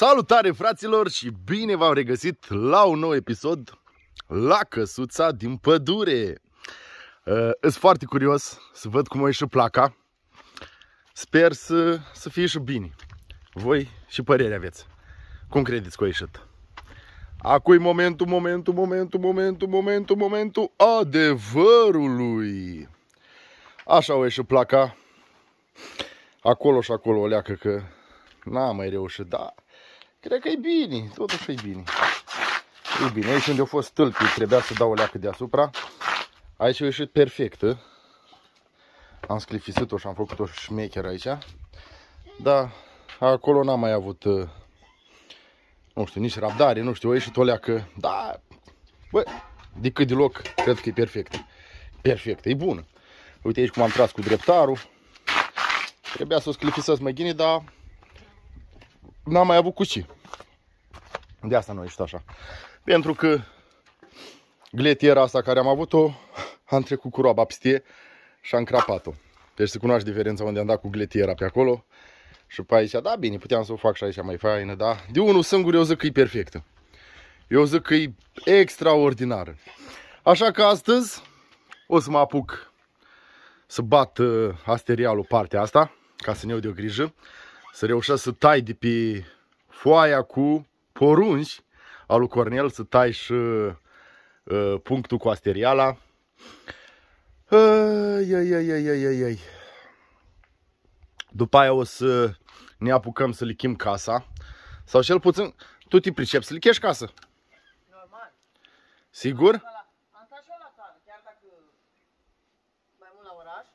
Salutare fraților și bine v-am regăsit la un nou episod la căsuța din pădure. Uh, Îs foarte curios să văd cum a ieșit placa. Sper să, să fie și bine. Voi și părere aveți. Cum credeți că a ieșit? Acum e momentul, momentul, momentul, momentul, momentul, momentul adevărului. Așa a ieșit placa. Acolo și acolo o leacă că n-am mai reușit, da. Cred că e bine, totuși e bine. E bine, aici unde a fost stâlpii trebuia să dau o leacă deasupra. Aici a ieșit perfectă. Am sclifisit-o și am făcut-o șmecher aici. Da, acolo n-am mai avut, uh, nu știu, nici rabdare, nu știu, a ieșit o leacă. Da, bă, de cât deloc, cred că e perfectă. Perfectă, e bună. Uite aici cum am tras cu dreptarul. Trebuia să o sclifisesc mai gine, dar n-am mai avut cu ce. De asta nu a ieșit așa. Pentru că gletiera asta care am avut-o, am trecut cu roaba pstie și am crapat-o. Deci se cunoaște diferența unde am dat cu gletiera pe acolo. Și pe aici, da, bine, puteam să o fac și aici mai faină, da. De unul singur eu zic că e perfectă. Eu zic că e extraordinară. Așa că astăzi o să mă apuc să bat uh, asterialul partea asta, ca să ne iau de o grijă. Să reușesc să tai de pe foaia cu porunci al lui Cornel, să tai și uh, punctul cu asteriala. Ai, ai, ai, ai, ai, ai, ai. După aia o să ne apucăm să lichim casa. Sau cel puțin, tu te pricepi să lichești casă. Normal. Sigur? Am stat și eu la țară, chiar dacă mai mult la oraș,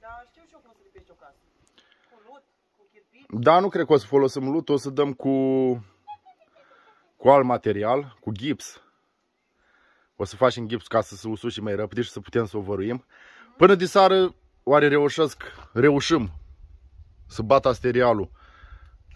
dar știu și eu cum să lipești o casă. Cu lut, cu chirpici. Da, nu cred că o să folosim lut, o să dăm cu, cu alt material, cu gips. O să facem gips ca să se usuce mai repede și să putem să o văruim. Până de seară, oare reușesc, reușim să bat asterialul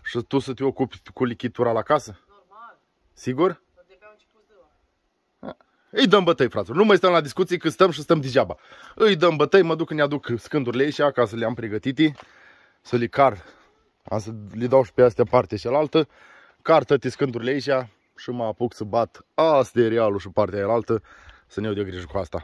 și tu să te ocupi cu lichitura la casă? Normal, Sigur? că de pe au început ziua. Îi dăm bătăi, fraților. Nu mai stăm la discuții, că stăm și stăm degeaba. Îi dăm bătăi, mă duc când aduc scândurile aici, ca să le am pregătite, să le car. Am să le dau și pe astea partea cealaltă. Car toate scândurile aici și mă apuc să bat asterialul și partea cealaltă, să ne iau de grijă cu asta.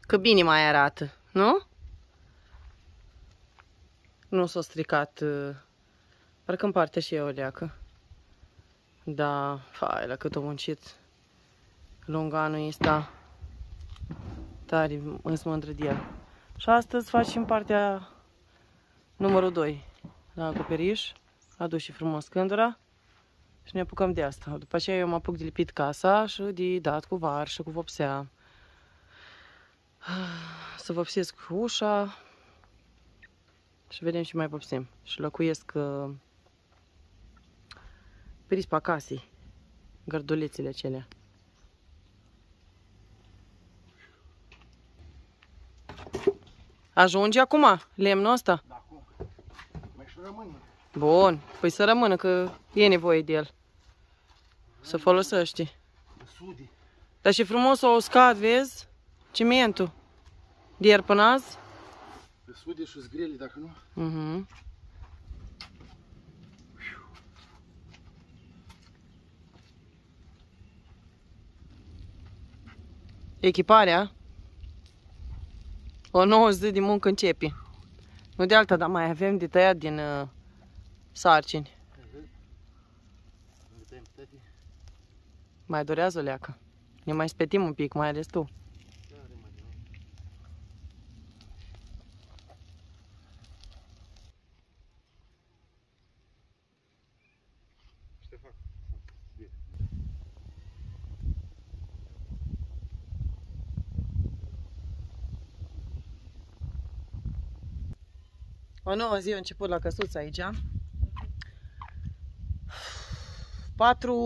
Că bine mai arată, nu? Nu s-a stricat, uh, parcă în partea și eu o leacă. Da, fai, la cât o muncit lunganul ăsta. Tare îți mândră de el. Și astăzi facem partea numărul 2 la acoperiș. Adu și frumos scândura și ne apucăm de asta. După aceea eu mă apuc de lipit casa și de dat cu var și cu vopsea. Să vopsesc ușa și vedem și mai vopsim. Și locuiesc uh, pe rispa casei, gărdulețele acelea. Ajunge acum lemnul ăsta? Da, cum? Mai și rămâne. Bun, păi să rămână că e nevoie de el. Să folosești. Sudi. Dar și frumos o uscat, vezi? Cimentul. De ieri până azi? Pe sude și zgrele, dacă nu. Mhm. Echiparea. O nouă zi de muncă începe. Nu de alta, dar mai avem de tăiat din uh, sarcini. Mai durează o leacă. Ne mai spetim un pic, mai ales tu. O nouă zi a început la căsuță aici. Patru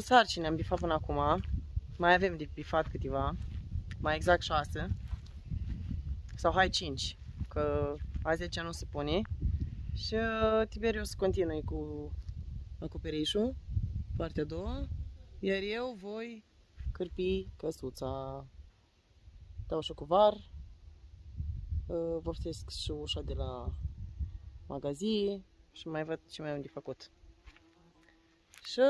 sarcini am bifat până acum. Mai avem de bifat câteva. Mai exact șase. Sau hai cinci. Că azi aici nu se pune. Și uh, Tiberius continui cu acoperișul, partea a doua, iar eu voi cârpi căsuța. Dau și cu var, uh, vopsesc și ușa de la magazie și mai văd ce mai am de făcut. Și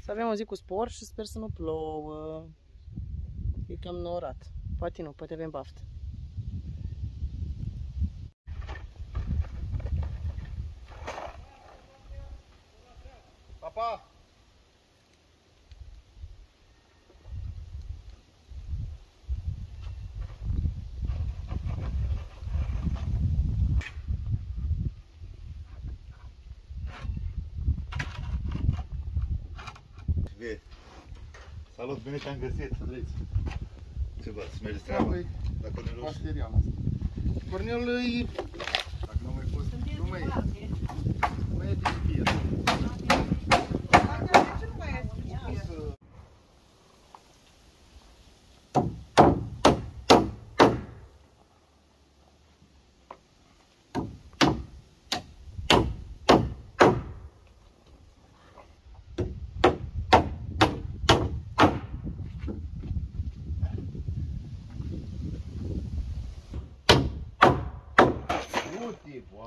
să avem o zi cu spor și sper să nu plouă. E cam norat. Poate nu, poate avem baftă. Pa, pa! Bine. Salut, bine te-am găsit. Ce vă, să mergeți treaba? La Cornel Roșu? Masterian asta. Cornel e... Dacă nu mai fost, nu mai e.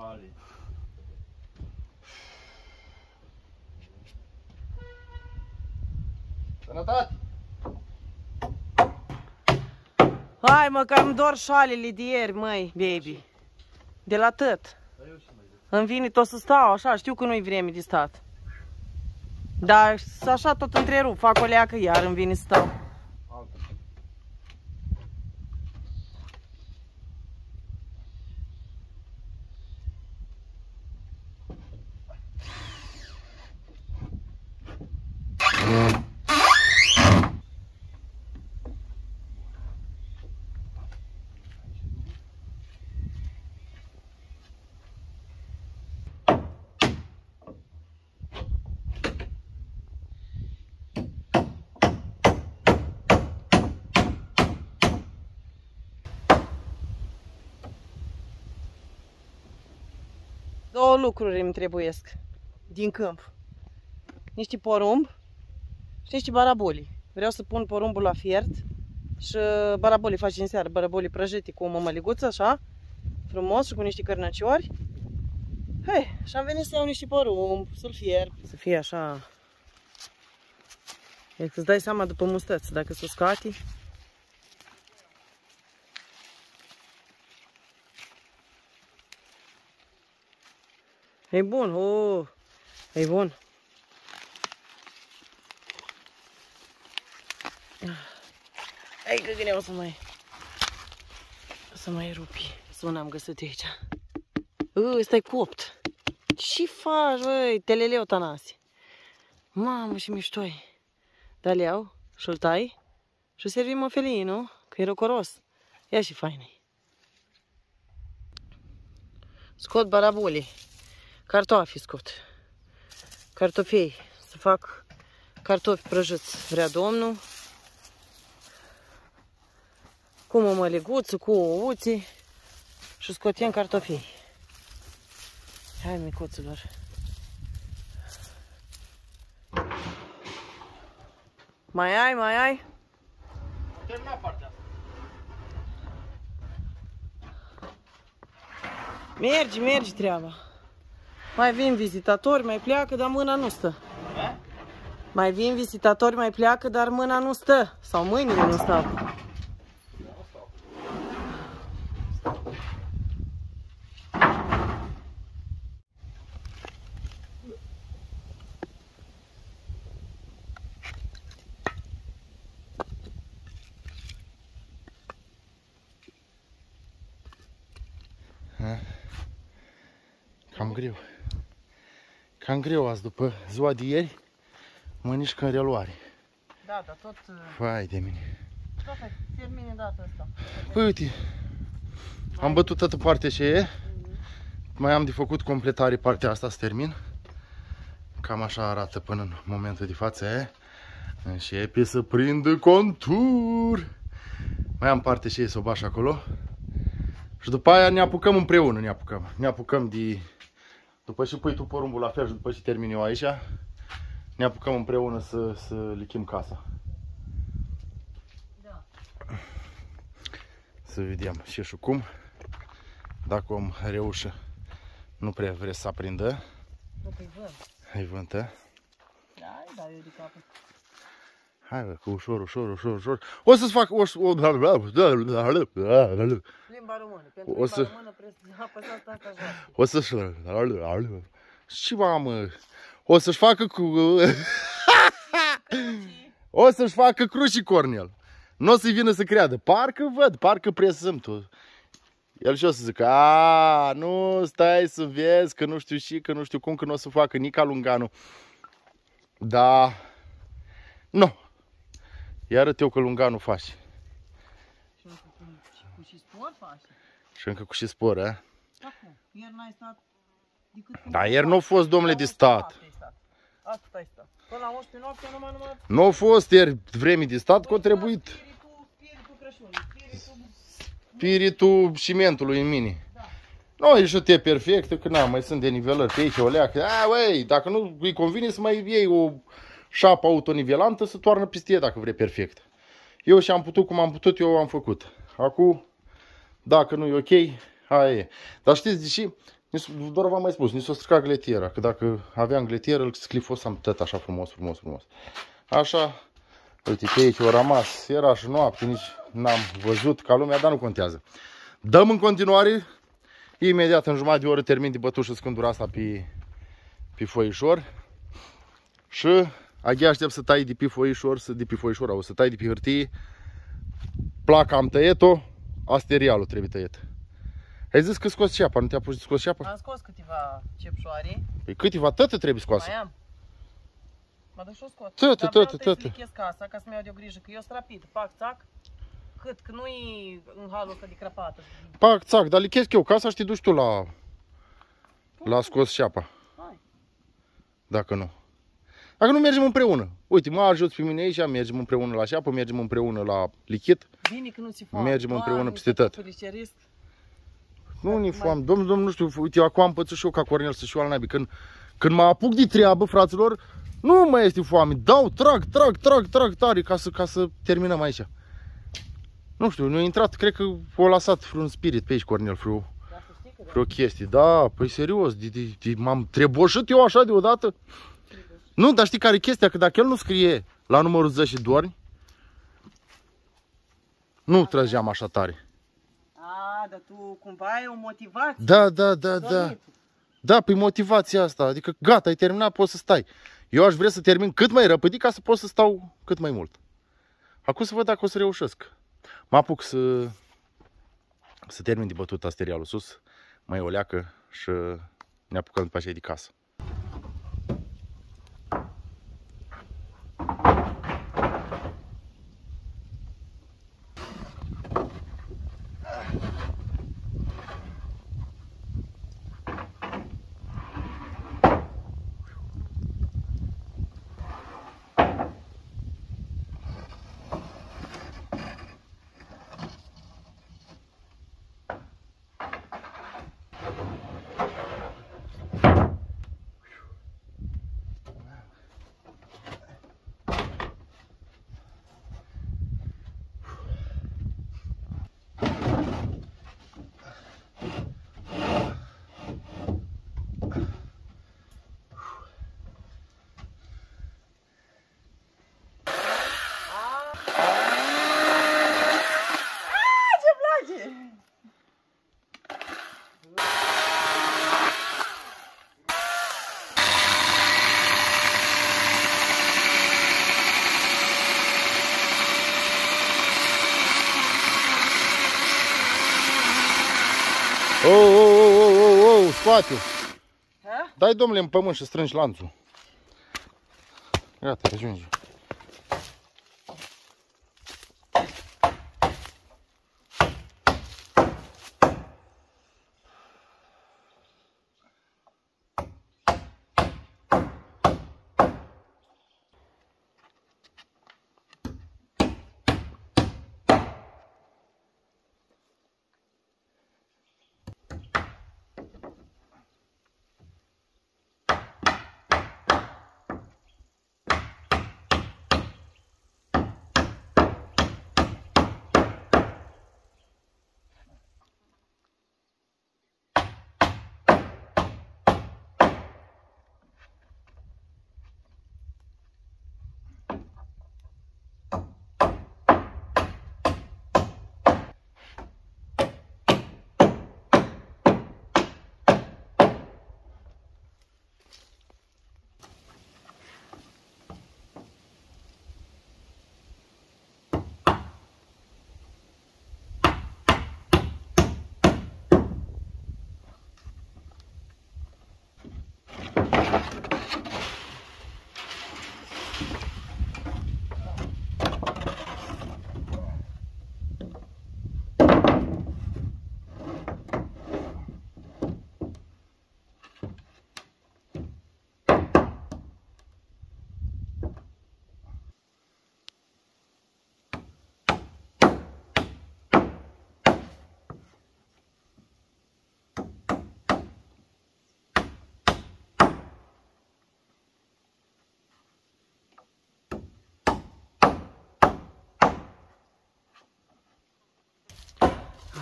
te poale. Sănătate! Hai mă, că am dor șalele de ieri, măi, baby. De la tăt. Îmi vine tot să stau, așa, știu că nu-i vreme de stat. Dar așa tot întrerup, fac o leacă, iar îmi vine să stau. Două lucruri îmi trebuiesc din câmp. Niște porumb și niște baraboli. Vreau să pun porumbul la fiert și barabolii faci în seară, barabolii prăjite cu o mămăliguță, așa, frumos și cu niște cărnăciori. Hei, și am venit să iau niște porumb, să-l fierb. Să fie așa... E că îți dai seama după mustăți, dacă s-o scati. E bun, oh, e bun. Ai că greu să mai... Să mai rupi. Sună am găsit aici. Uh, ăsta e copt. Ce faci, băi, teleleu Tanasi? Mamă, și miștoi. Dar le iau și-l tai și servim o felie, nu? Că e răcoros. Ia și faine. Scot barabuli. Cartofi scot. Cartofei. Să fac cartofi prăjiți. Vrea domnul. Cu mămăliguță, cu ouți. Și scotem cartofei. Hai, micuților. Mai ai, mai ai? Termina partea asta. Mergi, mergi treaba. Mai vin vizitatori, mai pleacă, dar mâna nu stă. Mai vin vizitatori, mai pleacă, dar mâna nu stă. Sau mâinile nu stau. Cam greu. Cam greu azi după ziua de ieri. Mănici în reluare. Da, dar tot, Vai de mine. tot termine data asta. Păi uite, am bătut toată partea ce e. Mai am de făcut completare partea asta să termin. Cam așa arată până în momentul de față. E. Începe să prindă contur. Mai am parte și e să o baș acolo. Și după aia ne apucăm împreună, ne apucăm. Ne apucăm de... După ce pui tu porumbul la fel și după ce termin eu aici, ne apucăm împreună să, să lichim casa. Da. Să vedem ce și cum. Dacă om reușă, nu prea vrea să aprindă. Nu pe vânt. Ai vântă. Da, da, eu de capăt. Hai, bă, cu ușor, ușor, ușor, ușor. O să-ți fac... O, să- o, Limba română. Pentru O limba să- română pres- apăsați asta jos. o să-și... Și mamă, o să-și facă cu... o să-și facă cruci Cornel. Nu o să-i vină să creadă. Parcă văd, parcă presăm tu. El și o să zică, a, nu, stai să vezi, că nu știu și, că nu știu cum, că nu o să facă Nica Lunganu. Da, nu. Iar arăt eu că Lunganu face. Și încă cu, și cu și sport faci. Și încă cu și spor, a? Da, cum? Ieri n-ai stat decât când... Da, ieri nu a fost, domnule, de stat. Asta ai stat. Până la 11 noapte numai numai... Nu a fost ieri vreme de stat, că a trebuit Spiritul, spiritul Crăciunului, spiritul... spiritul cimentului în mine. Nu, e și te perfectă, că na, mai sunt de nivelări pe aici, o leacă. A, băi, dacă nu îi convine să mai iei o șapă autonivelantă, să toarnă peste ea dacă vrei perfect. Eu și am putut cum am putut, eu am făcut. Acum, dacă nu e ok, aia e. Dar știți de ce? Ni s- Doar v-am mai spus, ni s-a stricat gletiera, că dacă aveam gletieră, îl sclifosam tot așa frumos, frumos, frumos. Așa, uite, pe aici au rămas, era și noapte, nici n-am văzut ca lumea, dar nu contează. Dăm în continuare, imediat în jumătate de oră termin de bătut și scândura asta pe, pe foișor. Și abia aștept să tai de pe foișor, să, de pe foișor, o să tai de pe hârtie. Placa am tăiet-o, asterialul trebuie tăiet. Ai zis că scos ceapa, nu te-a pus de scos ceapa? Am scos câteva cepșoare, Păi câteva tătă trebuie scoasă. mai am. Mă duc și o scot. Tătă, Dar vreau tătă, să-i tătă. slichez casa ca să-mi iau de o grijă, că eu sunt rapid, pac, țac. Cât, că nu-i în halul ăsta de crăpată. Pac, țac, dar lichesc eu casa și te duci tu la, la scos ceapa. Hai. Dacă nu. Dacă nu mergem împreună. Uite, mă ajut pe mine aici, mergem împreună la șapă, mergem împreună la lichit. Bine că nu ți foame. Mergem împreună Doamne, peste tot. stăpâtul ce risc. Nu ni Mai- foam, domn, domn, nu știu, uite, acum am pățit și eu ca Cornel să și eu al naibii. Când, când mă apuc de treabă, fraților, nu mai este foame. Dau, trag, trag, trag, trag tare ca să, ca să terminăm aici. Nu știu, nu a intrat, cred că o lăsat vreun spirit pe aici, Cornel, vreo, Dar să știi că vreo chestie. Da, păi serios, de, de, de, m-am treboșit eu așa deodată. Nu, dar știi care e chestia? Că dacă el nu scrie la numărul 10 și dormi, nu trăgeam așa tare. A, dar tu cumva ai o motivație. Da, da, da, da. Dormit. Da, pe motivația asta. Adică gata, ai terminat, poți să stai. Eu aș vrea să termin cât mai repede ca să pot să stau cât mai mult. Acum să văd dacă o să reușesc. Mă apuc să, să termin de bătut asterialul sus, mai o leacă și ne apucăm după aceea de casă. Ce place! Oh, oh, oh, oh, oh, oh, scoate-o! Ha? Dai, domnule, în pământ și strângi lanțul. Gata, ajunge.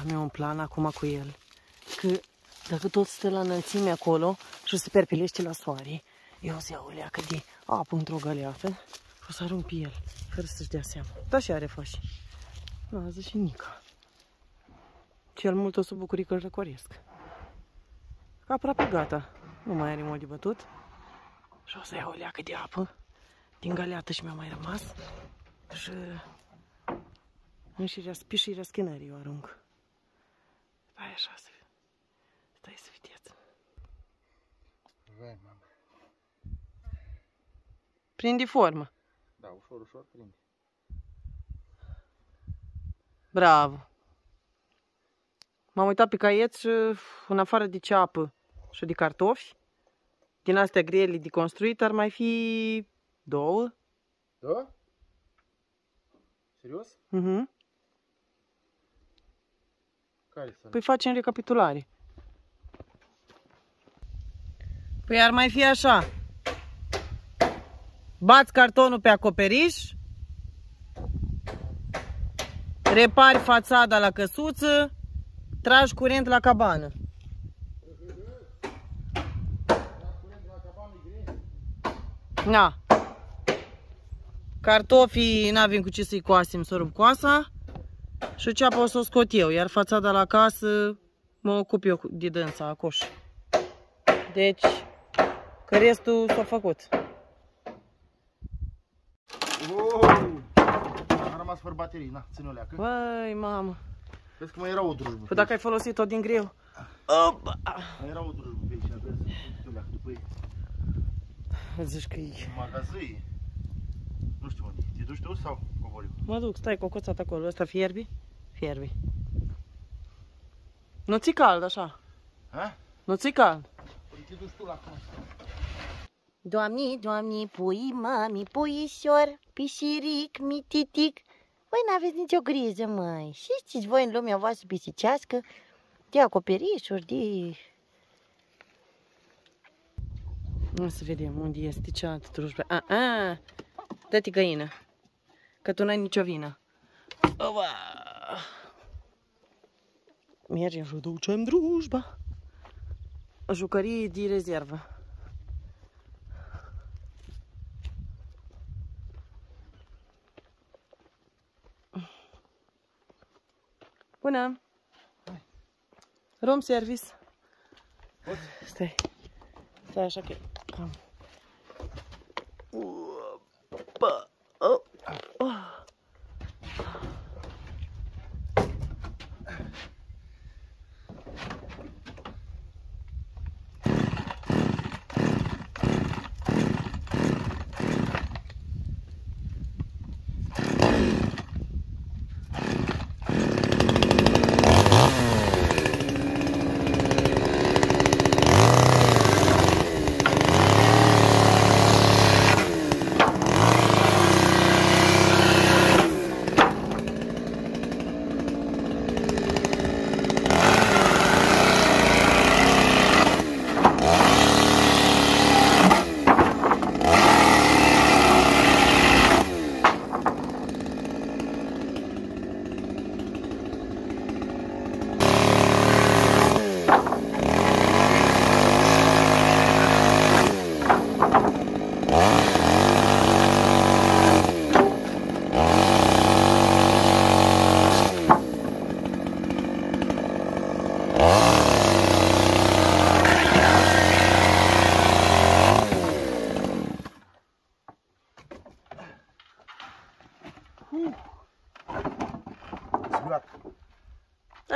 Am eu un plan acum cu el. Că dacă tot stă la înălțime acolo și se perpilește la soare, eu o să iau o leacă de apă într-o găleată și o să arunc pe el, fără să-și dea seama. Da, și are fași. Da, zice și Nica. Cel mult o să bucuri că îl răcoresc. Că aproape gata. Nu mai are mult de bătut. Și o să iau o leacă de apă din găleată și mi-a mai rămas. Și în șirea, pe șirea schinării o arunc. Stai așa să... Stai să vedeți. Vai, mamă. Prinde formă. Da, ușor, ușor prinde. Bravo. M-am uitat pe caiet și în afară de ceapă și de cartofi, din astea grele de construit, ar mai fi două. Da? Serios? Mhm. Care să Păi facem recapitulare. Păi ar mai fi așa. Bați cartonul pe acoperiș, repari fațada la căsuță, tragi curent la cabană. Na. Cartofii n-avem cu ce să-i coasim, să rup coasa. Și ceapa o să o scot eu, iar fațada la casă mă ocup eu de dânsa, acoș. Deci, că restul s-a făcut. Oh! A rămas fără baterii, na, ține o leacă. Băi, mamă. Vezi că mai era o drujbă. Păi dacă ai folosit-o din greu. Opa! Mai era o drujbă pe aici, vezi? Uite o leacă după ei. Zici că e... În magazii. Nu știu unde. Te duci tu sau cobori? Mă duc, stai cocoțat acolo. Ăsta fierbi? Fierbi. Nu ți cald așa. Ha? Nu ți cald. Păi te duci tu la casă. Doamni, doamni, pui, mami, puișor, pișiric, mititic. Voi n-aveți nicio grijă, măi. Și știți voi în lumea voastră pisicească de acoperișuri, de... Nu să vedem unde este cealaltă drujbă. A, a, dă-te găină. Că tu n-ai nicio vină. Oba! Mergem și ducem drujba. Jucării de rezervă. Bună! Room service. Stai. Stai așa că cam. Opa.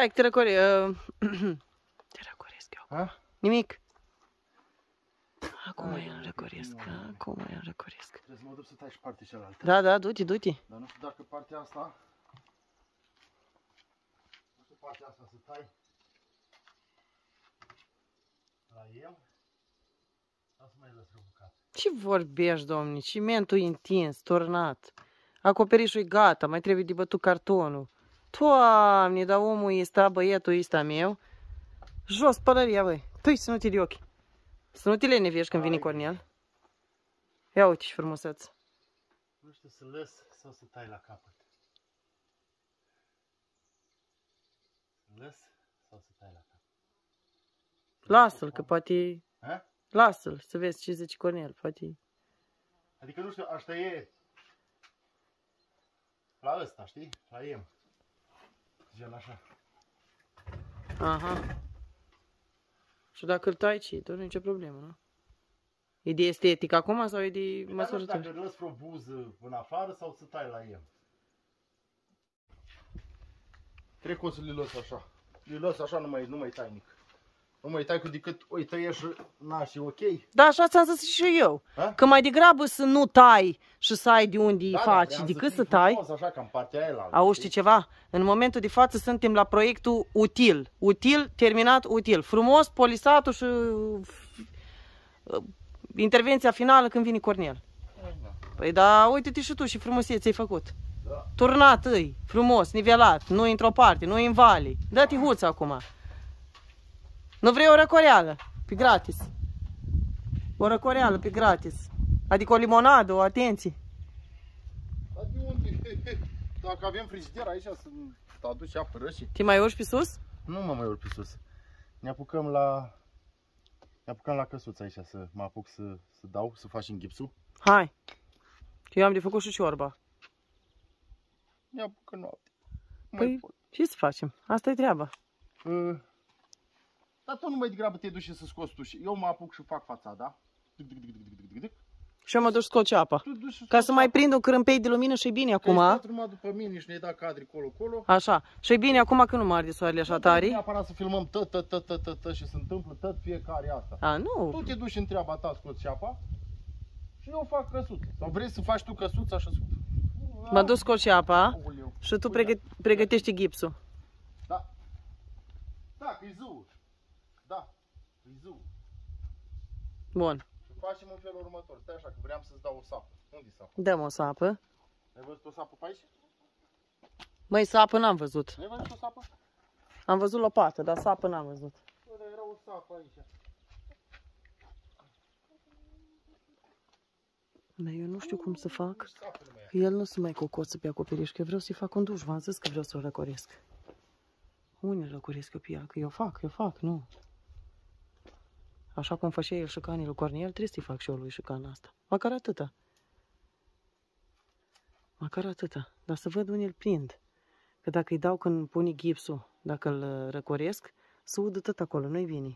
Hai, că te răcore... Uh, te răcoresc eu. Ha? Nimic. Acum îi răcoresc, acum îi răcoresc. Trebuie să mă duc să tai și partea cealaltă. Da, da, du-te, du-te. Dar nu știu dacă partea asta... Nu știu partea asta să tai. La el. Sau să mai lăs o bucată. Ce vorbești, domni? Cimentul intins, turnat. Acoperișul e gata, mai trebuie de bătut cartonul. Doamne, dar omul ăsta, băietul ăsta meu, jos pălăria, băi. Tu să nu te de ochi. Să nu te lenevești când vine Hai. Cornel. Ia uite ce frumuseț. Nu știu să lăs sau să tai la capăt. Să lăs sau să tai la capăt. Lasă-l, că poate... Ha? Lasă-l, să vezi ce zice Cornel, poate... Adică nu știu, asta e la ăsta, știi? La em. Gen așa. Aha. Și dacă îl tai, ce? Tot nicio problemă, nu? E de estetic acum sau e de Dar nu știu măsurător? dacă lăs vreo buză în afară sau să tai la em. Cred că o să le las așa. Le las așa, nu mai, nu mai tai nic. Nu mai tai cu decât, oi, tăieși nașii, ok? Da, așa ți-am zis și eu. Ha? Că mai degrabă să nu tai și să ai de unde îi Da, da, faci, vreau decât fie să tai. frumos, Așa, ca în partea aia la Auzi știi ceva? În momentul de față suntem la proiectul util. Util, terminat, util. Frumos, polisatul și uh, intervenția finală când vine Cornel. Păi da, uite-te și tu și frumusețe ai făcut. Da. Turnat îi, frumos, nivelat, nu într-o parte, nu în vali. Dă-te huță acum. Nu vrei o răcoreală? Pe gratis. O răcoreală pe gratis. Adică o limonadă, o atenție. Dar de unde? Dacă avem frigider aici să aduci apă rășii. Te mai urci pe sus? Nu mă mai urc pe sus. Ne apucăm la... Ne apucăm la căsuță aici să mă apuc să, să dau, să facem gipsul. Hai. Că eu am de făcut și ciorba. Ne apucăm noapte. Nu Păi- mai pot. Ce să facem? Asta e treaba. Uh, dar tu nu mai degrabă te duci și să scoți tu și eu mă apuc și fac fațada. Dic, dic, dic, dic, dic, dic, dic. Și eu mă duc să scot apa. Tu duci și Ca scoți să mai apa. prind un crâmpei de lumină și e bine Că ai acum. stat numai după mine și ne-ai dat cadri colo-colo. Așa. Și e bine acum că nu mă arde soarele așa Nu trebuie tare. neapărat să filmăm tot, tot, tot, tot, tot, tot și se întâmplă tot fiecare asta. A, Tu nu. te duci în treaba ta, scoți și apa și eu fac căsuță. Sau vrei să faci tu căsuța și să... Mă duc scot și apa Aoleu. și tu pregă- pregătești gipsul. Da. Da, că e zâu. Da, e zâu. Bun. Și facem în felul următor. Stai așa, că vreau să-ți dau o sapă. Unde e sapă? Dăm o sapă. Ai văzut o sapă pe aici? Măi, sapă n-am văzut. Nu ai văzut o sapă? Am văzut lopată, dar sapă n-am văzut. Bă, dar era o sapă aici. Dar eu nu știu cum să fac. Nici sapă nu mai e. Că el nu se mai cocoță pe acoperiș, că eu vreau să-i fac un duș. V-am zis că vreau să-l răcoresc. Unde răcoresc eu pe ea? Că eu fac, eu fac, nu. Așa cum făcea el șicanul lui Cornel, trebuie să-i fac și eu lui șicana asta. Măcar atâta. Măcar atâta. Dar să văd unde îl prind. Că dacă îi dau când pune gipsul, dacă îl uh, răcoresc, să udă tot acolo, nu-i vine.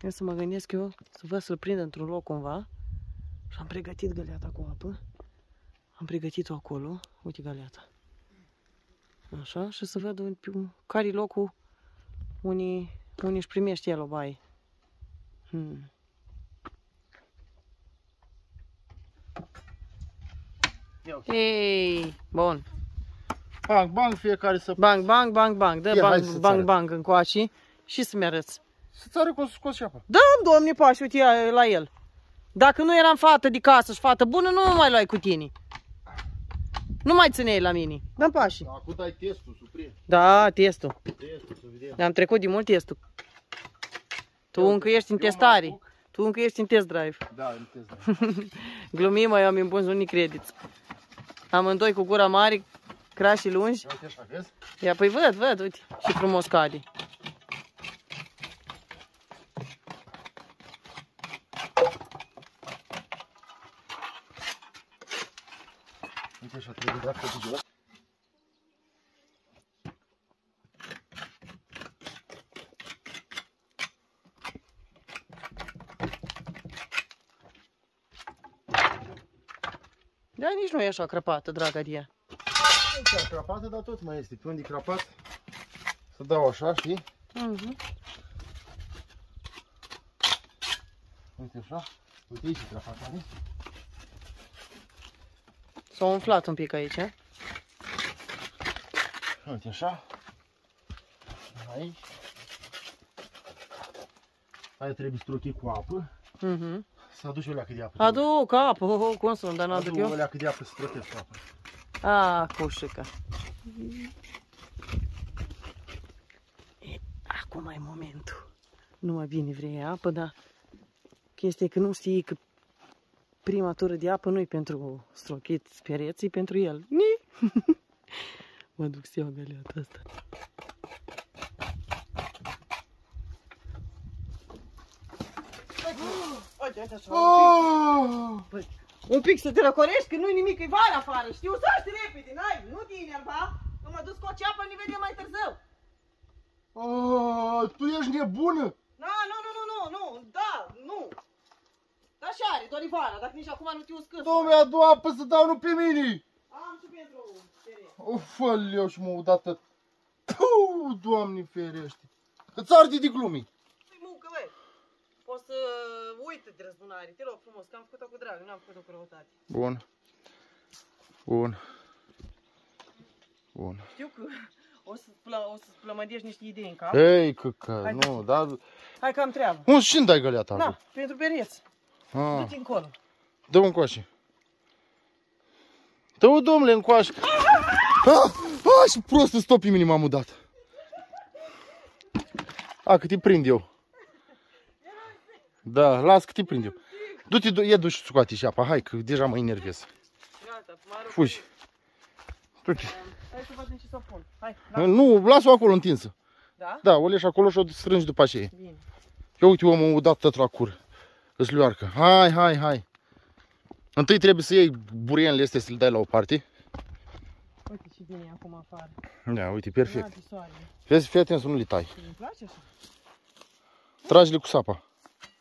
Eu să mă gândesc eu, să văd să-l prind într-un loc cumva. Și am pregătit găleata cu apă. Am pregătit-o acolo. Uite galeata. Așa, și să văd un- care e locul unii, unii își primește el o baie. Hmm. Ia uite. Ei, bun. Bang, bang, fiecare să... Bang, bang, bang, bang. Dă Ia, hai bang, să-ți bang, arăt. bang încoace și să-mi arăți. Să-ți arăt cum să scoți și apa. Da, domne Paș, uite ia la el. Dacă nu eram fată de casă și fată bună, nu mă mai luai cu tine. Nu mai țineai la mine. Da, Pași. Acum dai testul, suprin. Da, testul. Testul, să vedem. Am trecut de mult testul. Tu Eu- încă ești în eu mă testare. apuc. Tu încă ești în test drive. Da, în test. da. Glumim, mai am impus unii credit. Amândoi cu gura mare, crași lungi. Ia uite așa, vezi? Ia, păi văd, văd, uite, și frumos cade. Uite așa, trebuie dat pe jos. Da, nici nu e așa crăpată, draga de ea. Nu chiar crapată, dar tot mai este. Pe unde e crapat, să dau așa, știi? Mhm. Uite așa. Uite aici trapa care. S-a umflat un pic aici, eh? Uite așa. Aici. Aia trebuie strochit cu apă. Mhm. Să aduci o leacă de apă. Aduc apă, oh, oh, cum sunt, dar n-aduc Adu o eu? leacă de apă să strochesc cu apă. A, cușica. E, Acum e momentul. Nu mai bine vrei apă, dar chestia e că nu știi că prima tură de apă nu-i pentru strochit pereții, pentru el. Ni? mă duc să iau galeata asta. Uite, uite așa, Oh! un pic să te răcorești, că nu-i nimic, e vară afară. Știu să știi repede, n-ai, nu te enerva. Că mă duc cu o ceapă, ne vedem mai târziu. Oh, tu ești nebună? Da, nu, nu, nu, nu, nu, da, nu. Da, așa are, doar e vara, dacă nici acum nu te uscă. Dom'le, adu apă să dau nu pe mine. Am și pentru tere. Uf, eu și m-au dat tot. Puh, Doamne ferește. Îți arde de glumi. Păi muncă, băi. Poți să uite de răzbunare, te rog frumos, că am făcut-o cu drag, n-am făcut-o cu răutate. Bun. Bun. Bun. Știu că o să o să plămădești niște idei în cap. Ei, căcă, Hai. nu, dar... Hai că am treabă. Unde și dai găleata? Da, pentru pereți. Ah, Du-te încolo. dă-o încoace. Dă-o, domnule, încoace. Ah, ah, și prost, stop mine m-am udat. A, că te prind eu. Da, las că te prind eu. Du-te, du- ia du și scoate și apa, hai, că deja mă enervez. Gata, mă rog. Fugi. Du-te. Hai să vedem ce să pun. Hai, da. Nu, las-o acolo întinsă. Da? Da, o leși acolo și o strângi după aceea. Bine. Ia uite, omul a udat tot la cur. Îți luarcă. Hai, hai, hai. Întâi trebuie să iei burienele astea să le dai la o parte. Uite ce vine acum afară. Da, uite, perfect. Da, de soare. Vezi, fii atent să nu le tai. Îmi place așa? Trage-le cu sapa.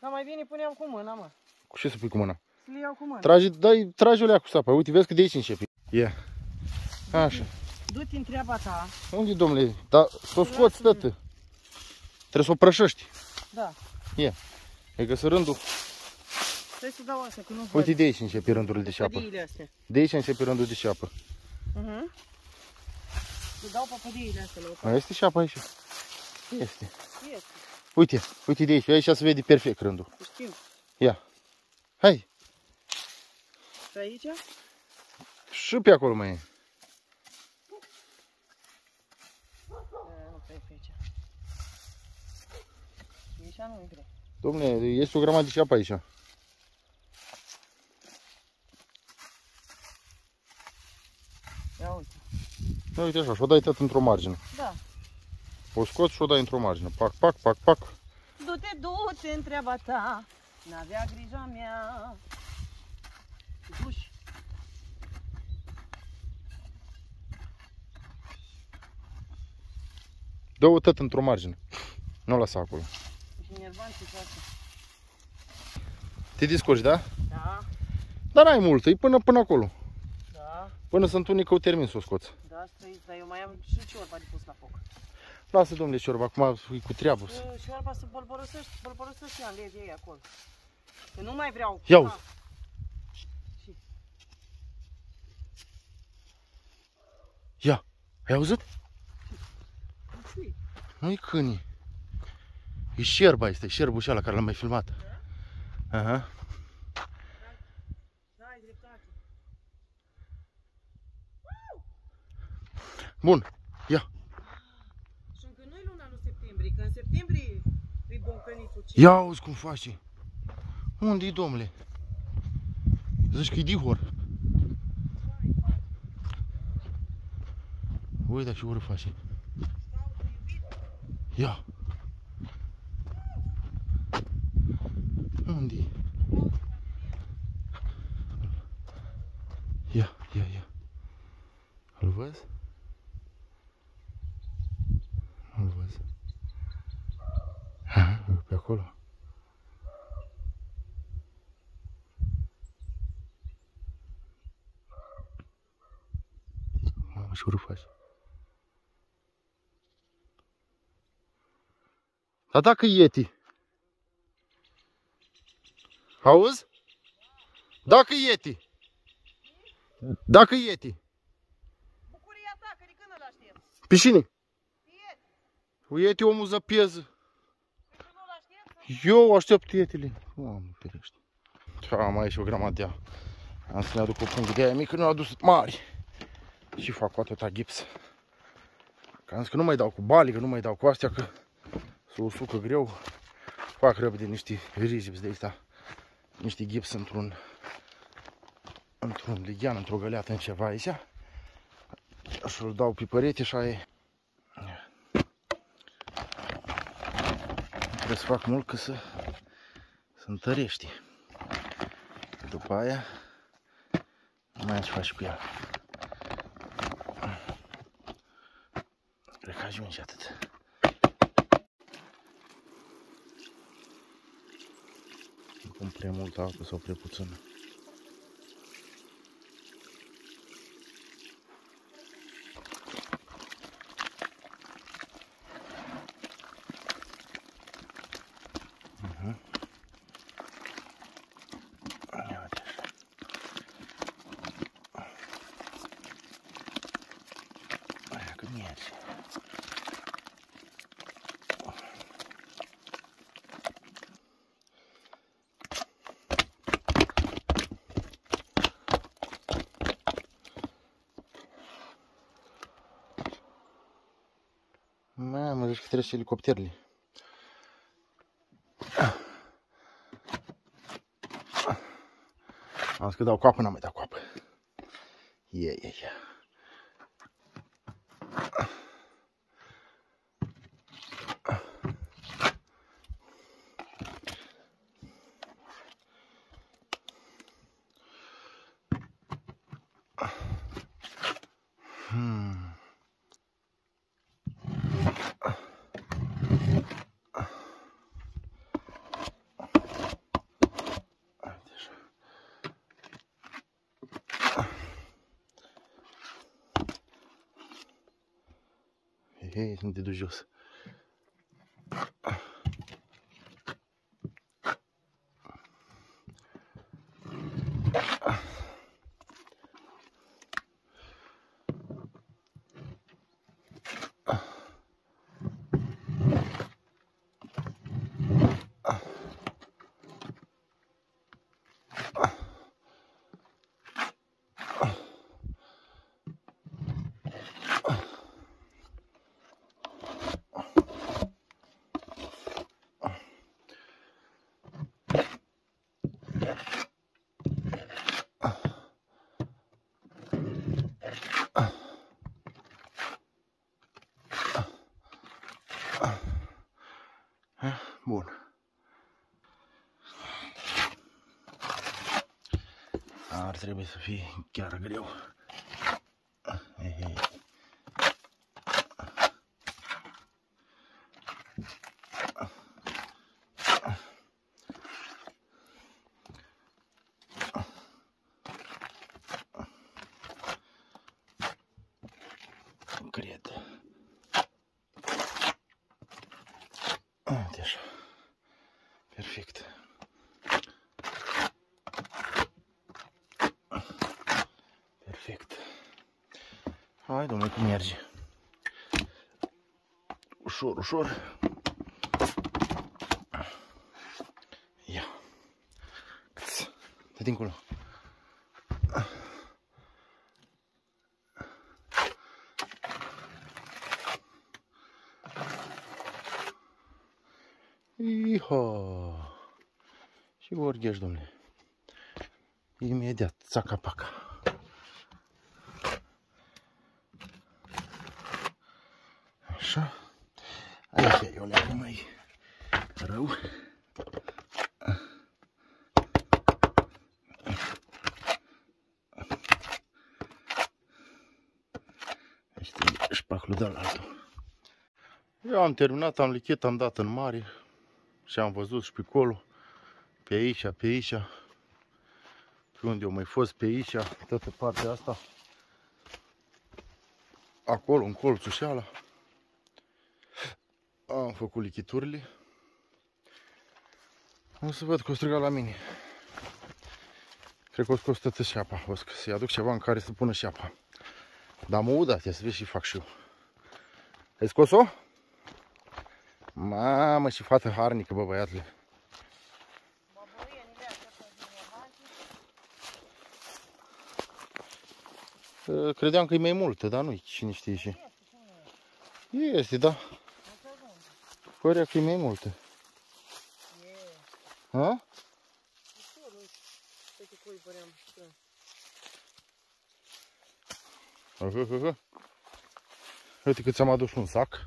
Dar mai bine puneam cu mâna, mă. Cu ce să pui cu mâna? Să le iau cu mâna. Trage, dai, trage-o lea cu sapa. Uite, vezi că de aici începe. Ia. Așa. Du-te în treaba ta. Unde, domnule? Da, să o scoți, tătă. Trebuie să o prășești. Da. Ia. E că să rândul. Trebuie să dau asta, că nu Uite, de aici începe rândurile de șapă. Pădiile astea. De aici începe rândul de șapă. Mhm. Să dau păpădiile astea la o Mai este șapa aici? Este. Este, Uite, uite de aici. Aici se vede perfect rândul. să știu. Ia. Hai. Și aici? Și pe acolo mai e. E, nu pe aici. Și aici nu e greu. Domne, este o grămadă de șapă aici. Ia uite. Ia uite așa, și o dai tot într-o margine. Da. O scoți și o dai într-o margine. Pac, pac, pac, pac. Du-te, du-te în treaba ta, n-avea grija mea. Duși. Dă-o tot într-o margine. Nu o lăsa acolo. Și nervanți și asta. Te discurci, da? Da, Dar n-ai mult, e până, până acolo. da, Până sunt unii că o termin să o scoți. da, străiți, dar eu mai am și ciorba de pus la foc. Lasă, domnule, ciorba, acum e cu treabă. E, Ciorba să bolborosești, bolborosești în lege ei acolo. Că nu mai vreau. Ia uzi. Ah. Și Ia, ai auzit? ce? Nu-i câini. E șerba este, șerbul și ăla care l-am mai filmat. Aha. Da, ai dreptate. Bun, ia. Și încă nu-i luna lui septembrie, că în septembrie îi boncănitul. Ce? Ia auzi cum faci. Unde-i, domnule? Zici că e dihor. Uite și ură face. Ia. unde Ia, ia, ia. Îl văzi? Pe acolo. Mamă, și urât faci. Dar dacă Yeti. Auzi? Dacă Yeti. Dacă Yeti. Bucuria ta, că de când îl aștept? Pișini. Ieri, Yeti omul zăpieză. Că nu-l aștept? Eu aștept Yetile. Doamne, ferește. Ha, mai e și o grămadă. Am să ne aduc o pungă de aia mică, nu a adus mari. Și fac cu atâta gips. Că am zis că nu mai dau cu bali, că nu mai dau cu astea, că se usucă greu. Fac repede niște rigips de astea. Niște gips într-un într-un lighean, într-o găleată în ceva aici. Și îl dau pe părete și aia Trebuie să fac mult că să, să întărești. După aia, nu mai am ce faci cu el. Cred că ajunge atât. Nu pun prea mult apă sau prea puțină. Ia uite așa. Aia că merge. Mamă, zici că trebuie și elicopterele. Am zis că dau cu apă, n-am mai dat cu apă. Ie, ie, ie. Hmm. Uite așa. Hei, hei, nu Bun. Ar trebui să fie chiar greu. Hei, hei. Cred. Uite așa. Perfect. Perfect. Hai, domnule, cum merge. Ușor, ușor. Ia. Câț. Dă dincolo. Iha. Și orghești, domnule. Imediat, țaca-paca. Așa. Aici e o leagă mai rău. Este șpaclul de altul. Eu am terminat, am lichit, am dat în mare și am văzut și pe acolo, pe aici, pe aici, pe unde au mai fost, pe aici, toată partea asta, acolo, în colțul și ala. Am făcut lichiturile. O să văd că o striga la mine. Cred că o scos toată șeapa. O să-i aduc ceva în care să pună șeapa. Dar mă udat, să vezi și fac și eu. Ai scos-o? Mamă, și fată harnică, bă, băiatule. Ă, Credeam că e mai multă, dar nu-i cine știe și. Este, da. Părea că e mai multă. Ha? Aha, aha. Uite că ți-am adus un sac.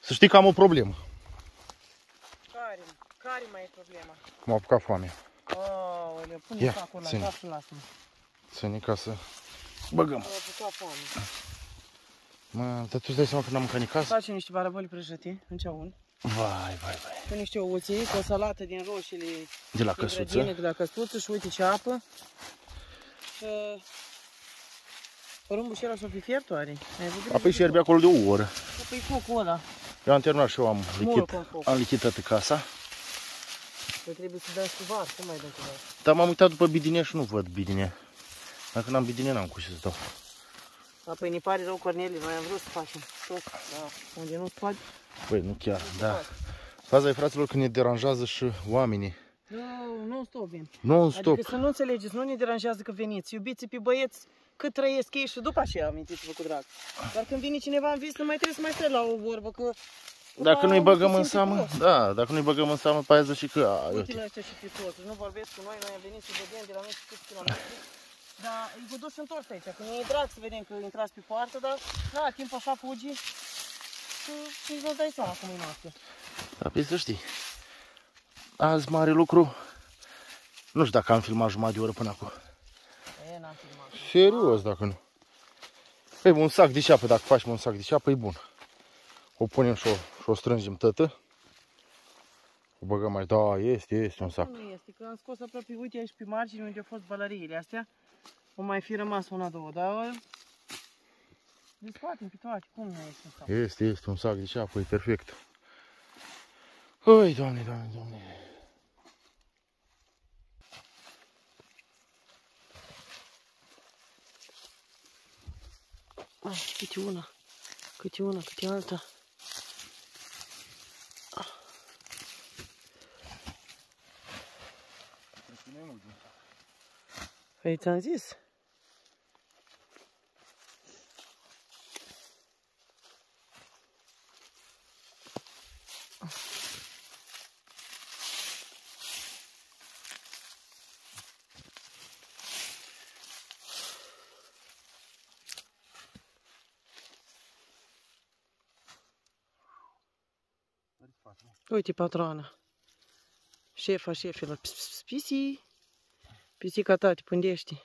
Să știi că am o problemă. Care, care mai e problema? M-a apucat foamea. Aoleu, pune Ia, sacul ăla, ține. da, și lasă-mă. Ține ca să băgăm. M-a apucat foame. Mă, dar tu îți dai seama că n-am mâncat în casă? Facem niște baraboli prăjite în ceaun. Vai, vai, vai. Cu niște ouții, cu o salată din roșiile De la din grădină, căsuță. de la căsuță și uite ce apă. Și porumbul și ăla s-o fi fiert oare? Ai văzut? Apoi șerbe acolo de o oră. Păi focul ăla. Eu am terminat și eu am Mult lichid, cu foc. am lichid toată casa. Păi trebuie să dai cu var, cum mai dăm cu var? Dar m-am uitat după bidine și nu văd bidine. Dacă n-am bidine, n-am cu ce să dau. Da, păi ne pare rău, Cornelie, noi am vrut să facem tot, da, unde nu-ți poate. Băi, nu chiar, da. Faza e, fraților, că ne deranjează și oamenii. Nu, nu stop bine. Non-stop. Adică să nu înțelegeți, nu ne deranjează că veniți, iubiți pe băieți cât trăiesc ei și după aceea amintiți-vă cu drag. Dar când vine cineva în vis, nu mai trebuie să mai stai la o vorbă, că... Dacă după nu-i aia băgăm se în simte seamă, prost. da, dacă nu-i băgăm în seamă, pe aia zice că, a, Uite uite. la ăștia și pe toți, nu vorbesc cu noi, noi am venit să vedem de la noi și câți kilometri. Dar îi vă duci întors aici, că nu e drag să vedem că intrați pe poartă, dar na, timp așa fugi și nici nu dai seama cum e noastră. Dar pe să știi. Azi mare lucru. Nu știu dacă am filmat jumătate de oră până acum. E, n-am filmat. Serios, dacă nu. Păi, un sac de ceapă, dacă faci un sac de ceapă, e bun. O punem și o, și o strângem tătă. O băgăm mai, da, este, este un sac. Nu este, că am scos aproape, uite aici pe margine unde au fost balăriile astea. O mai fi rămas una, două, dar... Le scoatem pe toate, cum nu este un sac? Este, este un sac de ceapă, e perfect. Oi, doamne, doamne, doamne. Ai, câte una, câte una, câte alta. Păi ți-am zis. Uite patroana. Șefa șefilor. Pis, pis, pisi. Pisica ta te pândește.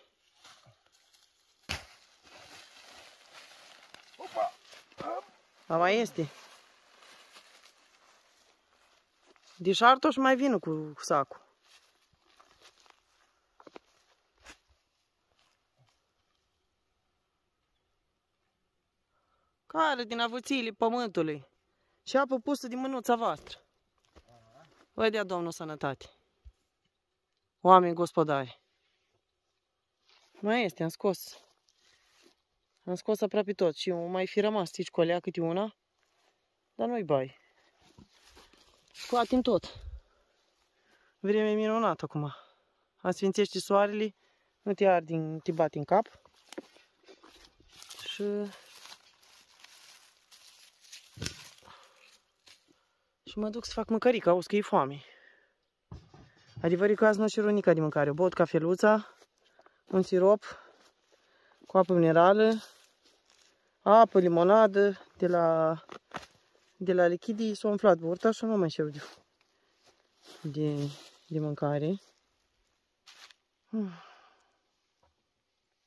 A mai este. Dișartul și mai vină cu sacul. Care din avuțiile pământului? Și apă pusă din mânuța voastră. Vă dea Domnul sănătate. Oameni gospodari. Mai este, am scos. Am scos aproape tot și mai fi rămas aici colea câte una. Dar nu-i bai. Scoatem tot. Vreme minunată acum. Asfințește soarele, nu te arde, în- te bate în cap. Și Și mă duc să fac mâncărică, auzi că e foame. Adevărul că azi nu și runica de mâncare. Bot cafeluța, un sirop cu apă minerală, apă, limonadă, de la, de la lichidii s-a umflat burta și nu mai știu de, de, de mâncare. Hmm.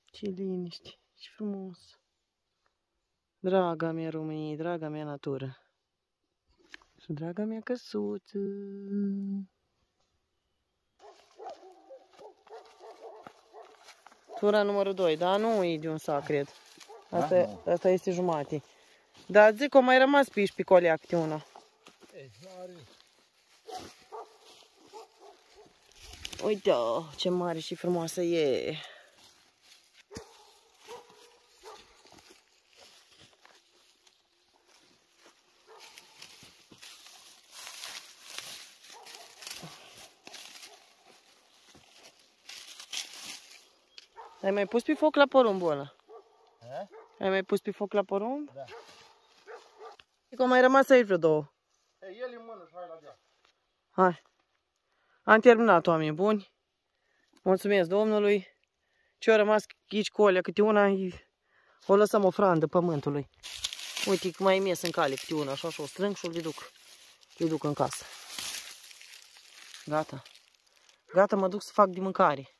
Ce liniște, ce frumos. Draga mea Românie, draga mea natură. Și draga mea căsuță. Tura numărul 2, dar nu e de un sac, cred. Asta, asta este jumate. Dar zic că o mai rămas pe aici pe colea câte una. Uite ce mare și frumoasă e. Ai mai pus pe foc la porumbul ăla? A? Ai mai pus pe foc la porumb? Da. E că au mai rămas aici vreo două. E, el în mână și hai la deal. Hai. Am terminat, oameni buni. Mulțumesc Domnului. Ce a rămas aici cu alea, câte una, e- o lăsăm ofrandă pământului. Uite că mai ies în cale câte una, așa, și o strâng și o le duc. Le duc în casă. Gata. Gata, mă duc să fac de mâncare.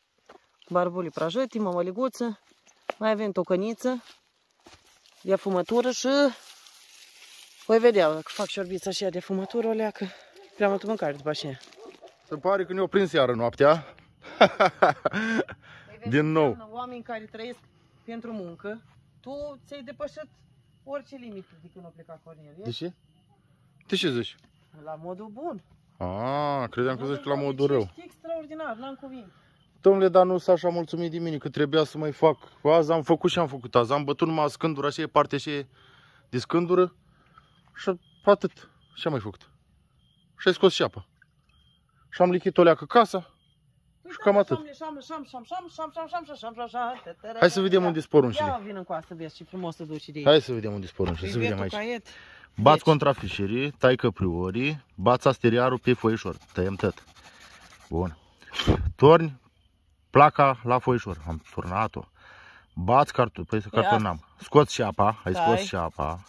Barbuli prăjiti, mămăliguță, mai avem tocăniță de afumătură și voi vedea dacă fac șorbița așa de afumătură, o leacă. Prea multă mâncare după aceea. Se pare că ne-o prins iară noaptea. Din nou. Înseamnă Oameni care trăiesc pentru muncă, tu ți-ai depășit orice limită de când a plecat Cornel. De ce? De ce zici? La modul bun. Ah, credeam că zici la bun, modul deci rău. ești extraordinar, n-am cuvinte. Domnule, dar nu s așa mulțumit de mine, că trebuia să mai fac. Azi am făcut și am făcut azi. Am bătut numai scândura și e parte și e de scândură. Și atât. Și am mai făcut. Și ai scos și apa. Și am lichit o leacă casa. Și cam atât. Hai să vedem unde sporuncile. Ia vin în vezi ce frumos se duce de aici. Hai să vedem unde sporuncile, să vedem aici. Caiet. Bați contrafișerii, tai căpriorii, bați asteriarul pe foișor. Tăiem tot. Bun. Torni placa la foișor. Am turnat-o. Bați cartofi. Păi să Păi cartonam. Scoți și apa. Ai Stai. scos și apa.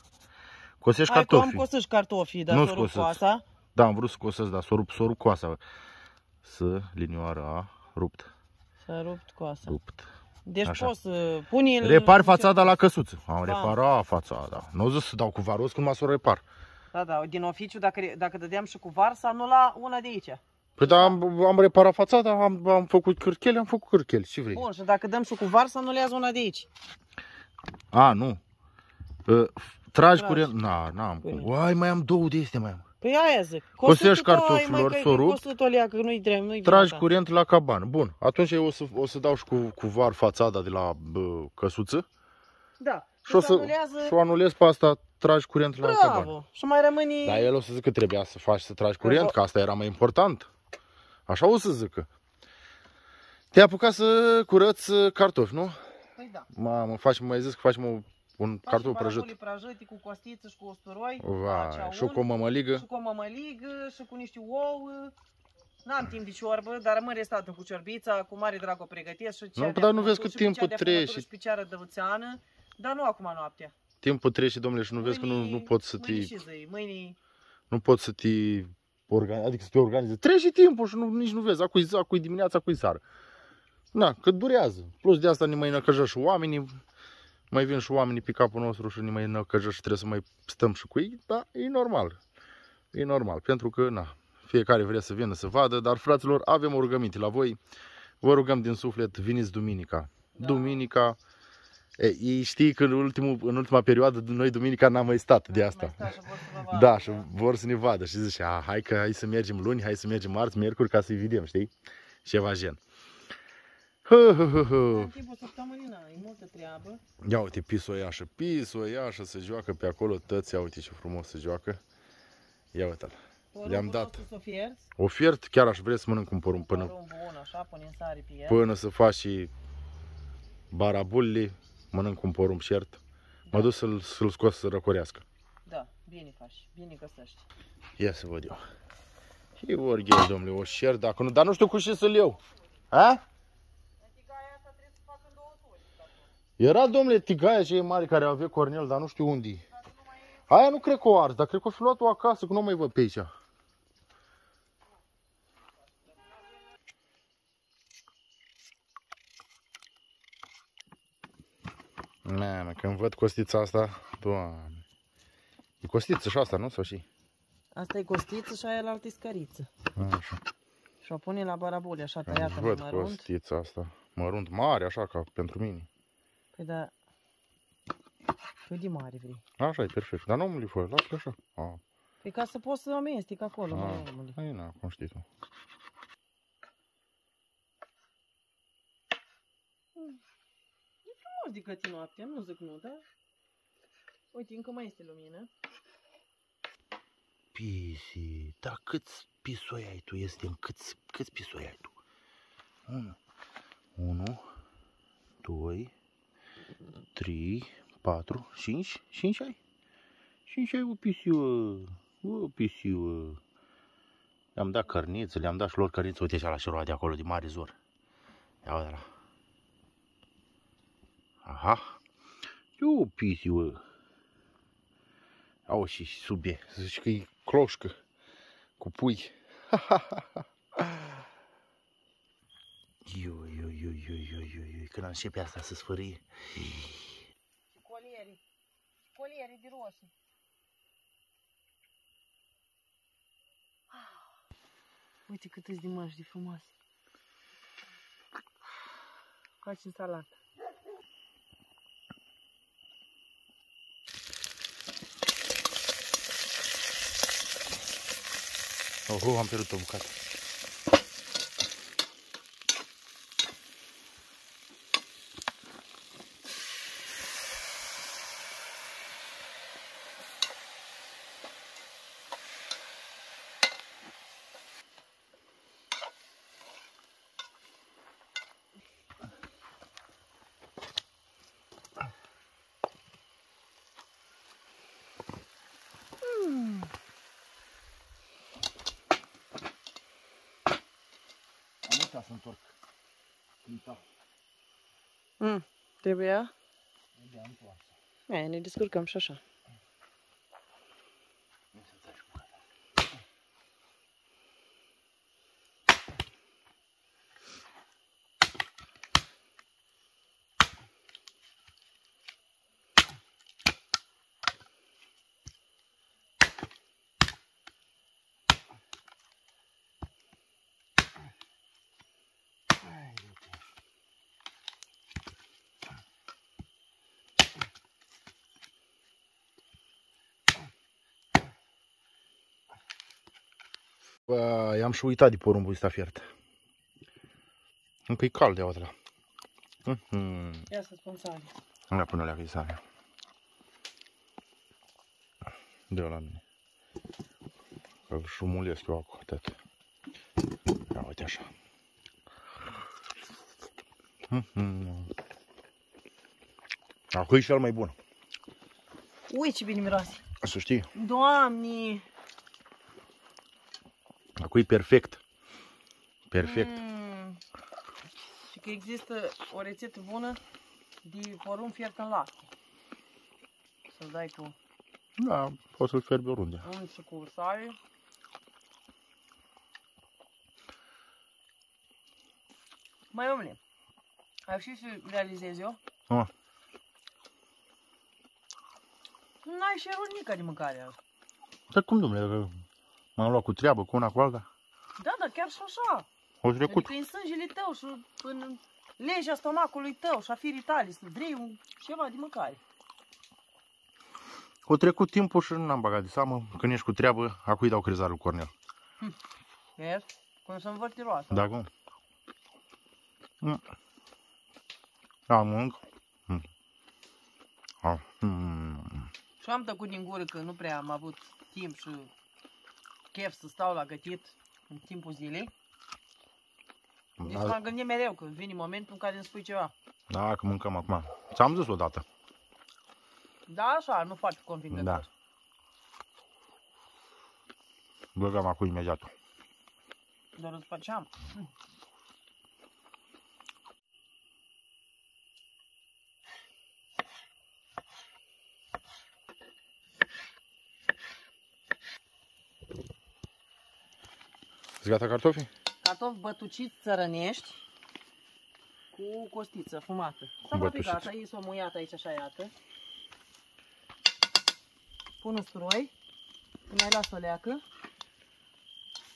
Cosești Hai, tu am cartofii. cosit cartofii, dar Nu s-o rup scoseți. coasa. Da, am vrut să cosesc, dar s-o rup, s-o rup coasa. Să linioară a rupt. S-a rupt coasa. Rupt. Deci Așa. poți să puni el... Repar fațada la căsuță. Am Da. reparat fațada. Nu zis să dau cu varos când m-a să o repar. Da, da, din oficiu, dacă, dacă dădeam și cu var, să anula una de aici. Păi da, am, am reparat fațada, am, am făcut cârchele, am făcut cârchele. Ce vrei? Bun, și dacă dăm și cu var, să anulează una de aici. A, nu. Uh, tragi Tragi. curent. Na, n-am Păi. cum. Uai, mai am două de astea, mai am. Păi aia zic. Cosești Cosutul tău, cartofilor, ai, mă, s-o că- rupt. Cosutul alea, că nu-i drept, nu-i Tragi vina ta. curent la cabană. Bun, atunci eu o să, o să dau și cu, cu var fațada de la bă, căsuță Da. și o se să anulează... și o anulez pe asta, tragi curent la cabană. Bravo. Și mai rămâne... Dar el o să zică că trebuia să faci să tragi curent, o- că asta era mai important. Așa o să zică. Te-ai apucat să curăți uh, cartofi, nu? Păi da. Mamă, faci, mai zis că faci mă, un cartof prăjit. Faci prăjit cu costiță și cu usturoi. Vai, faci și cu o aun, mămăligă. Și cu o mămăligă și cu niște ouă. N-am timp de ciorbă, dar rămân restată cu ciorbița, cu mare drag o pregătesc și cea Nu, de dar nu vezi afumătură că și cu timpul cea de afumătură trece. Și pe ceară dăvățeană, dar nu acum noaptea. Timpul trece, domnule, și nu vezi că nu, Mâine- nu poți să te... Mâine și zi, mâine... Nu poți să te organizezi, adică să te organizezi. Trece timpul și nu, nici nu vezi, acui, acui dimineața, acui seară. Na, că durează. Plus de asta ne mai năcăjă și oamenii, mai vin și oamenii pe capul nostru și ne mai năcăjă și trebuie să mai stăm și cu ei, da, e normal. E normal, pentru că, na, fiecare vrea să vină să vadă, dar fraților, avem o rugăminte la voi. Vă rugăm din suflet, veniți duminica. Da. Duminica, e, ei știi că în, ultimul, în ultima perioadă noi duminica n-am mai stat de asta. Mai sta și vor să vă vadă, Da, și vor să ne vadă și zice, a, hai că hai să mergem luni, hai să mergem marți, miercuri ca să-i vedem, știi? Ceva gen. Hă, hă, hă, hă. În timpul săptămânii, na, e multă treabă. Ia uite, pisoiașă, pisoiașă se joacă pe acolo, tăți, ia uite ce frumos se joacă. Ia uite Le-am dat. Porumbul nostru Să fierți, Ofert, chiar aș vrea să mănânc un porumb până, porumbul bun, așa, punem sare pe el. până să faci și barabulli, mănânc un porumb șert. Mă duc să-l, să-l scos să răcorească. Da, bine faci, bine găsești. Ia să văd eu. Și orghei, domnule, o șer, dacă nu, dar nu știu cu ce să-l iau. A? Era, domnule, tigaia ce e mare care avea Cornel, dar nu știu unde e. Aia nu cred că o ars, dar cred că o fi luat-o acasă, că nu o mai văd pe aici. Mamă, când văd costița asta, doamne. E costiță și asta, nu? Sau și? Asta e costiță și aia la altă scăriță. Așa. Și o pune la barabole, așa Când tăiată mai văd mărunt. costița asta, mărunt mare, așa ca pentru mine. Păi da, cât de mare vrei. Așa e perfect. Dar nu mă fă, lasă așa. A, Păi ca să poți să amestec acolo, a, mai omule. Hai, na, cum știi tu. Fost de gătit noaptea, nu zic nu, dar... Uite, încă mai este lumină. Pisi, dar câți pisoi ai tu? Este câți, câți pisoi ai tu? Unu, unu, doi, trei, patru, cinci, cinci ai? Cinci ai o pisiu, o pisiu. Le-am dat cărniță, le-am dat și lor cărniță, uite așa la și roade acolo de mare zor. Ia uite la. Aha. Eu o pisiu. Au și subie, zici că e cloșcă cu pui. Iu, iu, iu, iu, iu, iu, iu. Când începe asta să sfârie. Colieri. Colieri de roșii. Uite cât îți de măști de frumoase. Facem salată. Oh, am pierdut Mm, trebuia? unde am întoarce. E, ne descurcăm și așa. Bă, i-am și uitat de porumbul ăsta fiert. Încă e cald de la. Mhm. Ia să spun sale. Ia până la sare. de la mine. Că îl șumulesc eu acum, atât. Ia uite așa. Mhm. Acum e cel mai bun. Ui, ce bine miroase. Să știi, Doamne! Acum e perfect. Perfect. Mm. Și că există o rețetă bună de porumb fiert în lapte. Să-l dai cu Da, poți să-l fierbi oriunde. unt și cu sare. Mai omule, ai și să realizez eu? Ah. N-ai și nică de mâncare azi. Dar cum, domnule, că m-am luat cu treabă, cu una, cu alta? Da, da, chiar și așa. O trecut. Adică e în sângele tău și în legea stomacului tău și a firii tale să vrei un, ceva de mâncare. O trecut timpul și n-am bagat de seamă. Când ești cu treabă, acum îi dau crezarul Cornel. Vezi? Cum să învârti roasa. Da, cum? Mm. Da, mănânc. Mm. Ah, mm. Și am tăcut din gură că nu prea am avut timp și chef să stau la gătit în timpul zilei. Deci Da, m-am gândit mereu că vine momentul în care îmi spui ceva. da, că mâncăm acum. Ți-am zis odată. Da, așa, nu foarte convingător. Da. Băgăm acum imediat. Doar îți făceam. Îți gata cartofii? Cartofi bătuciți țărănești cu costiță fumată. S-a Bătuciți. gata, ei s-o muiat aici așa, iată. Pun usturoi, mai las o leacă.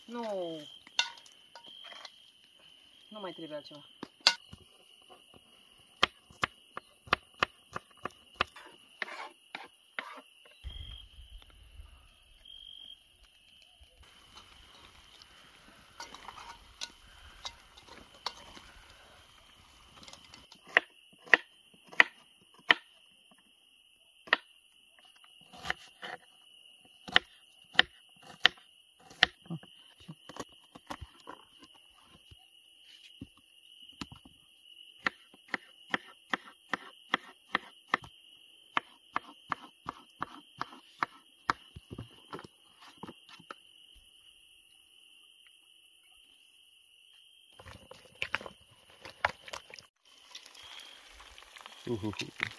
Nu, nu mai trebuie altceva. Mm-hmm.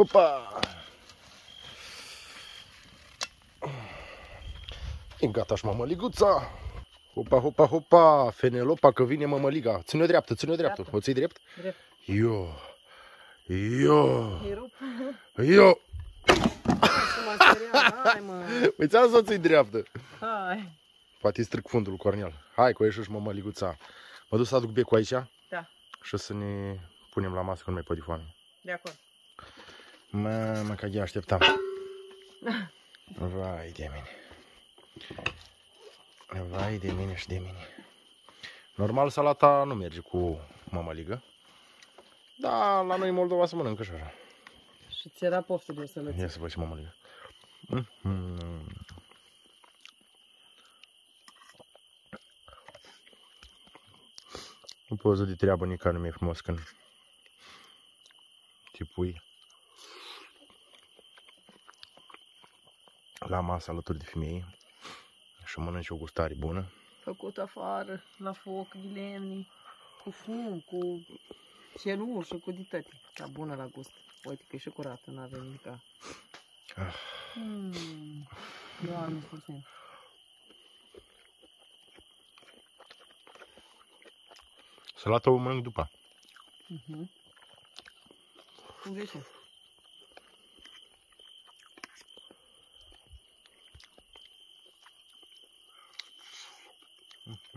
Hopa! E gata-și mămăliguța. Hopa, hopa, hopa, Fenelopa, că vine mămăliga. Ține-o dreaptă, ține-o dreaptă. Dreaptă. O ții drept? Drept. Eu. Eu. Îi rup. Eu. Să mă speriam. Hai, mă. Păi ți-am să o ții dreaptă. Hai. Poate stric fundul, Cornel. Hai, cu ieși mămăliguța. Mă duc să aduc becul aici Da. și o să ne punem la masă când mai pot de foame. De acord. Mamă, că de așteptam. Vai de mine. Vai de mine și de mine. Normal, salata nu merge cu mămăligă. Da, la noi în Moldova se mănâncă și așa. Și ți era poftă de o să Ia să văd și mămăligă. Mm. O poză de treabă nica nu mi-e frumos când te pui la masă alături de femei și mănânci o gustare bună. Făcut afară, la foc, de lemni, cu fum, cu cenușă, cu dităte. Da, bună la gust. Uite că e și curată, n-avem nimic. Ah. Mm. Doamne, puțin. Salata o mănânc după. Mhm. Cum vrei tu?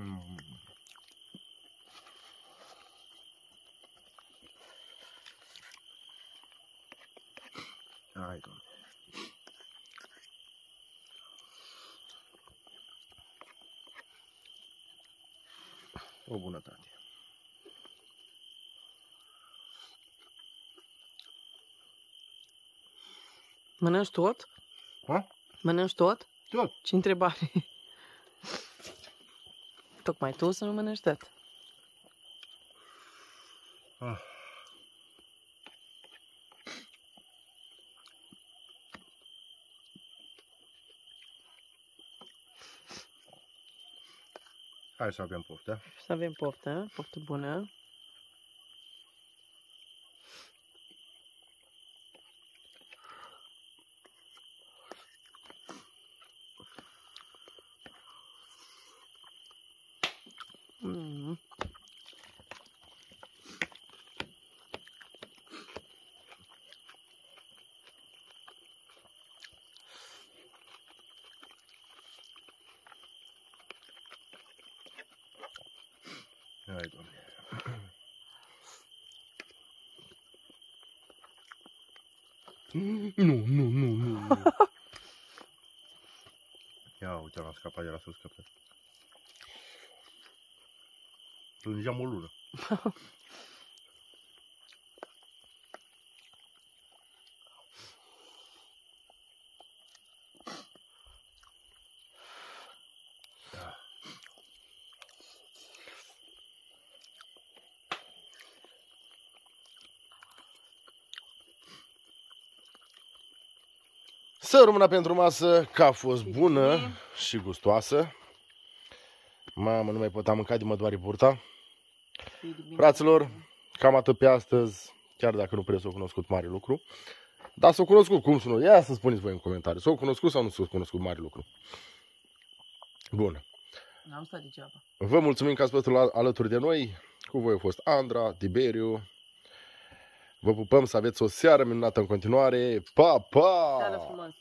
Mm. Hai, domnule. O bunătate. Mănânci tot? Ha? Mănânci tot? Tot. Ce întrebare? Tocmai tu să nu mănânci tot. Ah. Hai să avem poftă. Să avem poftă, poftă bună. Hai, doamne. Nu, nu, nu, nu. nu. Ia uite, l-am scăpat de la sus scăpat. Plângeam o lună. Să rămână pentru masă că a fost bună și gustoasă. Mamă, nu mai pot am mâncat de mă doare burta. Fraților, cam atât pe astăzi, chiar dacă nu prea s-au cunoscut mare lucru. Dar s-au cunoscut, cum sună? Ia să spuneți voi în comentarii. S-au cunoscut sau nu s-au cunoscut mare lucru? Bun. N-am stat degeaba. Vă mulțumim că ați fost la- alături de noi. Cu voi a fost Andra, Tiberiu. Vă pupăm să aveți o seară minunată în continuare. Pa, pa! Seară frumos.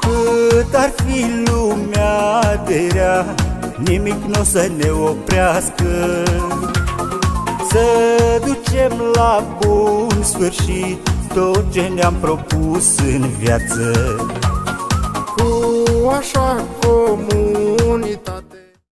Cât ar fi lumea de rea Nimic nu o să ne oprească Să ducem la bun sfârșit tot ce ne-am propus în viață Cu așa comunitate